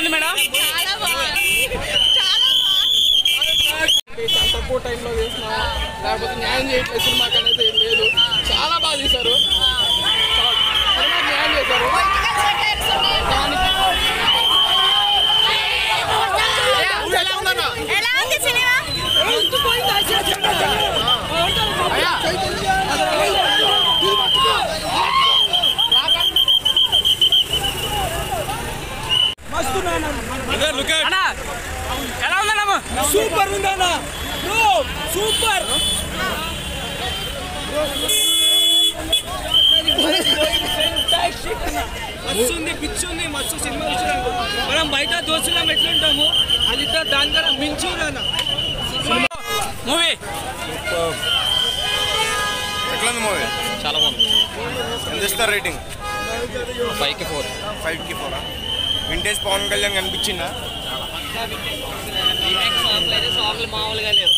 ఉంది మేడం. చాలా బాగుంది. చాలా బాగుంది. చాలా తక్కువ టైంలో చేసినా లేకపోతే న్యాయం చేయట్లేదు సినిమాకి అనేది ఏం లేదు. చాలా బాగా సినిమాకి న్యాయం చేశారు. దానికి ఎలా ఉంది సినిమా? అన్నా ఎలా ఉందన్నా సూపర్ ఉందన్న. సూపర్ మస్తు ఉంది పిచ్చి ఉంది మస్తు సినిమా చూసినాము మనం బయట దోస్తులం ఎట్లుంటాము? అది ఇద్దరు దానికన్నా మించి ఉందన్న మూవీ ఎట్లుంది మూవీ చాలా బాగుంది. ఎంత ఇస్తారు రేటింగ్ ఫైవ్కి ఫోర్ ఫైవ్కి ఫోరా వింటేజ్ పవన్ కళ్యాణ్ కనిపించిందా? సాంగ్లు అయితే మామూలుగా లేవు.